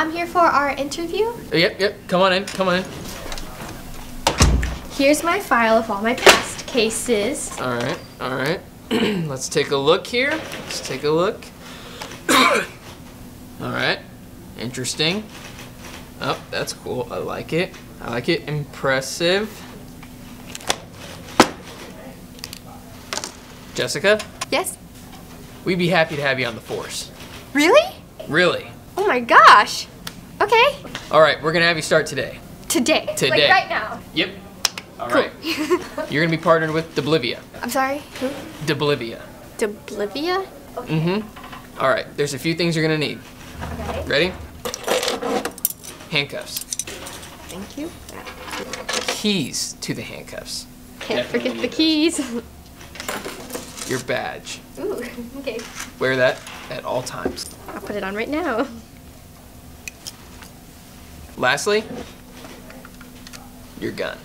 I'm here for our interview. Oh, yep, yep. Come on in. Come on in. Here's my file of all my past cases. All right, all right. Let's take a look here. Let's take a look. all right. Interesting. Oh, that's cool. I like it. I like it. Impressive. Jessica, Yes? we'd be happy to have you on the force. Really? Really. Oh my gosh. Okay. All right, we're gonna have you start today. Today. Today. Like right now. Yep. All right. You're gonna be partnered with Deblivia. I'm sorry. Who? Deblivia. Deblivia? Mm-hmm. All right. There's a few things you're gonna need. Okay. Ready? Handcuffs. Thank you. Keys to the handcuffs. Can't forget the keys. Your badge. Ooh, okay. Wear that at all times. I'll put it on right now. Lastly, your gun.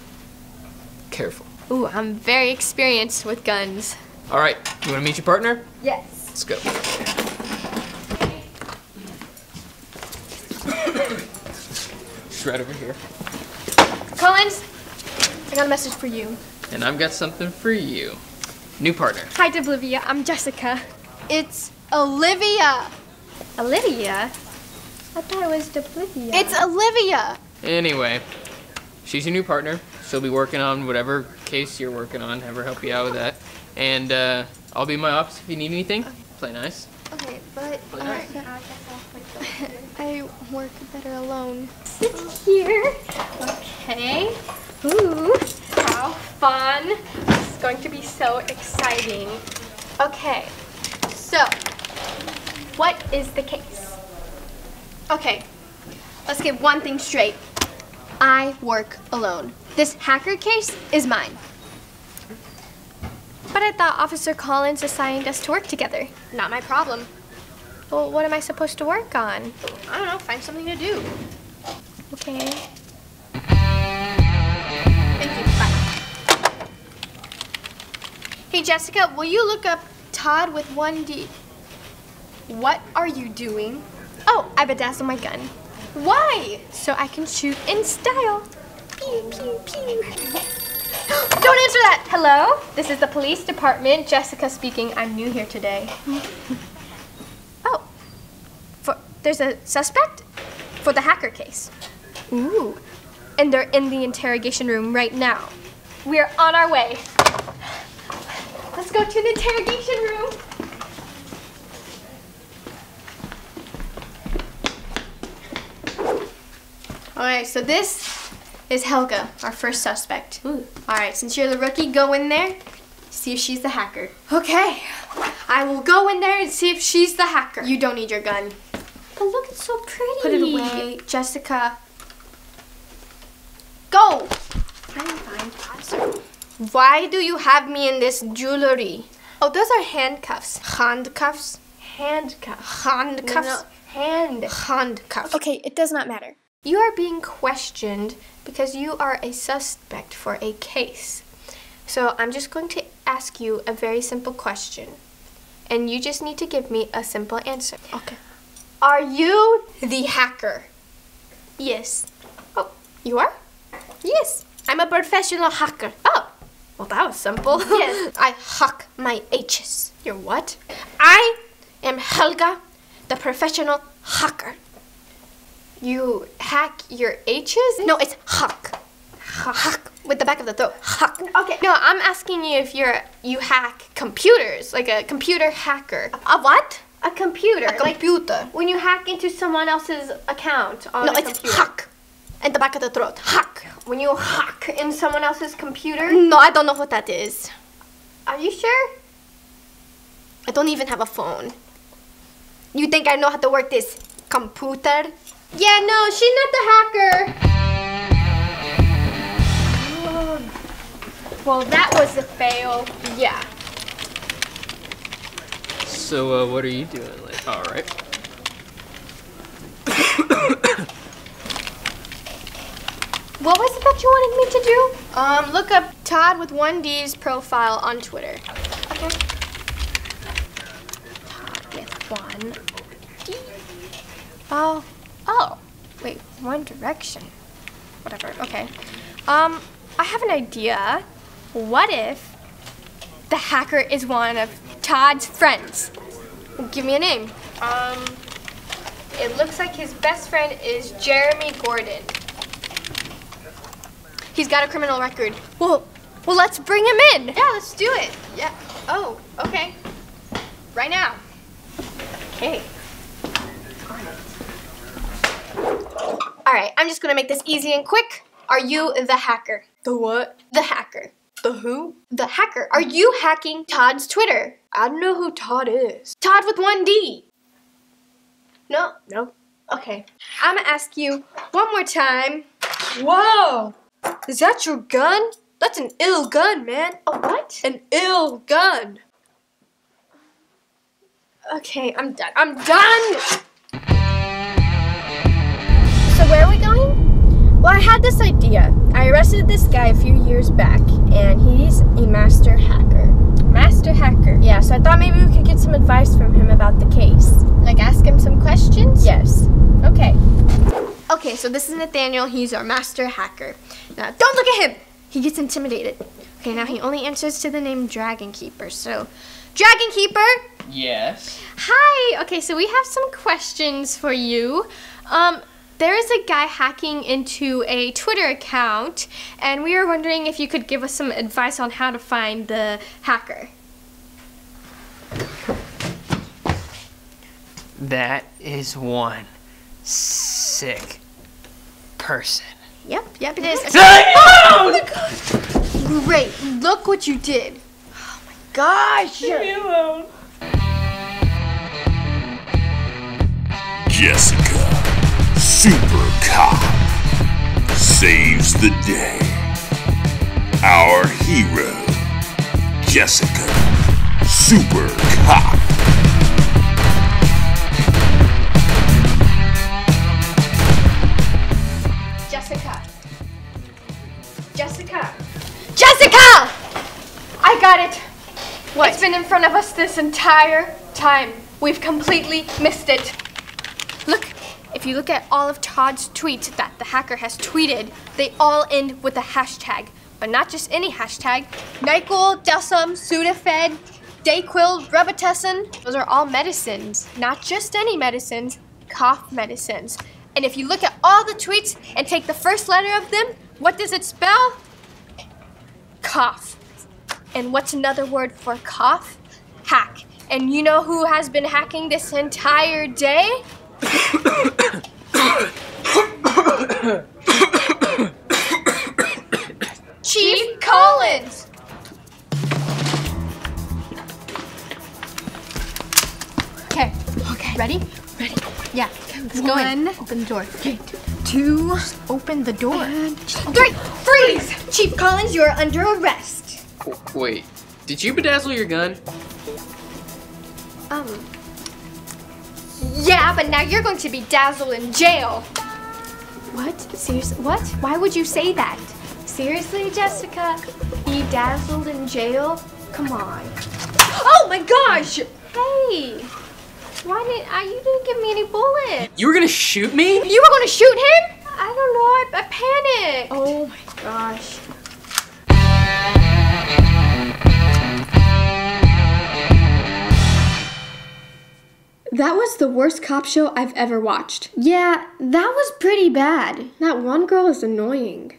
Careful. Ooh, I'm very experienced with guns. All right. You wanna meet your partner? Yes. Let's go. Just right over here. Collins, I got a message for you. And I've got something for you. New partner. Hi, Deblivia. I'm Jessica. It's Olivia. Olivia? I thought it was Deblivia. It's Olivia. Anyway, she's your new partner. She'll be working on whatever case you're working on. Have her help you out with that. And uh, I'll be in my office if you need anything. Play nice. Okay, but Play uh, nice. I work better alone. Sit here. Okay. Ooh, how fun. This is going to be so exciting. Okay, so what is the case? Okay, let's get one thing straight. I work alone. This hacker case is mine. But I thought Officer Collins assigned us to work together. Not my problem. Well, what am I supposed to work on? I don't know, find something to do. Okay. Thank you, bye. Hey, Jessica, will you look up Todd with 1D? What are you doing? Oh, I bedazzled my gun. Why? So I can shoot in style. Pew, pew, pew. Don't answer that! Hello? This is the police department. Jessica speaking. I'm new here today. oh. For, there's a suspect? For the hacker case. Ooh. And they're in the interrogation room right now. We're on our way. Let's go to the interrogation room. Alright, so this is Helga, our first suspect. Alright, since you're the rookie, go in there, see if she's the hacker. Okay, I will go in there and see if she's the hacker. You don't need your gun. But look, it's so pretty. Put it away. Jessica. Go! I'm fine. Why do you have me in this jewelry? Oh, those are handcuffs. Handcuffs? Handcuffs. Handcuffs? Hand. Handcuffs. Okay, it does not matter. You are being questioned because you are a suspect for a case. So I'm just going to ask you a very simple question. And you just need to give me a simple answer. Okay. Are you the hacker? Yes. Oh, you are? Yes. I'm a professional hacker. Oh, well, that was simple. Yes. I hack my H's. You're what? I am Helga, the professional hacker. You hack your H's? No, it's hack. Hack with the back of the throat. Hack. Okay. No, I'm asking you if you're you hack computers, like a computer hacker. A, what? A computer. A computer. when you hack into someone else's account on No, a it's computer. hack. In the back of the throat. Hack. When you hack in someone else's computer? No, I don't know what that is. Are you sure? I don't even have a phone. You think I know how to work this computer? Yeah, no, she's not the hacker. Well, that was a fail. Yeah. So, uh, what are you doing? Like, all right. What was it that you wanted me to do? Um, look up Todd with 1D's profile on Twitter. Okay. Todd with 1D. Oh, Oh, wait, One Direction. Whatever. Okay. Um, I have an idea. What if the hacker is one of Todd's friends? Give me a name. Um, it looks like his best friend is Jeremy Gordon. He's got a criminal record. Well, well, let's bring him in. Yeah, let's do it. Yeah. Oh, okay. Right now. Okay. All right, I'm just gonna make this easy and quick. Are you the hacker? The what? The hacker. The who? The hacker. Are you hacking Todd's Twitter? I don't know who Todd is. Todd with one D. No? No. Okay. I'm gonna ask you one more time. Whoa! Is that your gun? That's an ill gun, man. A what? An ill gun. Okay, I'm done. I'm done! So where are we going? Well, I had this idea. I arrested this guy a few years back, and he's a master hacker. Master hacker? Yeah, so I thought maybe we could get some advice from him about the case. Like ask him some questions? Yes. Okay. Okay, so this is Nathaniel. He's our master hacker. Now, don't look at him! He gets intimidated. Okay, now he only answers to the name Dragon Keeper. So, Dragon Keeper! Yes. Hi. Okay, so we have some questions for you. Um, there is a guy hacking into a Twitter account, and we are wondering if you could give us some advice on how to find the hacker. That is one sick person. Yep, yep, it is. Damn! Oh Great. Look what you did. Oh my gosh! Jessica, Super Cop, saves the day. Our hero, Jessica, Super Cop. Jessica. Jessica. Jessica! I got it. What? It's been in front of us this entire time. We've completely missed it. Look, if you look at all of Todd's tweets that the hacker has tweeted, they all end with a hashtag. But not just any hashtag. NyQuil, Delsym, Sudafed, Dayquil, Robitussin. Those are all medicines. Not just any medicines, cough medicines. And if you look at all the tweets and take the first letter of them, what does it spell? Cough. And what's another word for cough? Hack. And you know who has been hacking this entire day? Chief Collins. Okay. Okay. Ready? Ready. Yeah. Let's go in. Open the door. Okay. Two. Open the door. Three. Freeze! Chief Collins, you are under arrest. Wait, did you bedazzle your gun? Um. Yeah, but now you're going to be dazzled in jail. What? Seriously? What? Why would you say that? Seriously, Jessica? Be dazzled in jail? Come on. Oh my gosh! Hey! Why didn't I? Uh, you didn't give me any bullets. You were gonna shoot me? You were gonna shoot him? I don't know. I, I panicked. Oh my gosh. That was the worst cop show I've ever watched. Yeah, that was pretty bad. That one girl is annoying.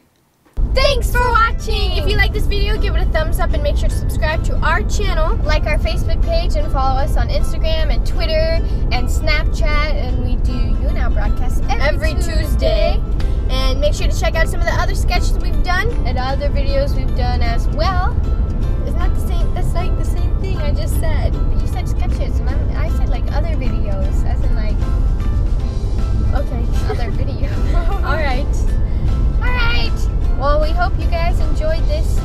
Thanks for watching! If you like this video, give it a thumbs up and make sure to subscribe to our channel. Like our Facebook page and follow us on Instagram and Twitter and Snapchat. And we do YouNow broadcasts every, Tuesday. And make sure to check out some of the other sketches we've done and other videos we've done as well like the same thing I just said. But you said sketches, and I'm, i said like other videos, as in like. Okay, other video. All right. All right. Well, we hope you guys enjoyed this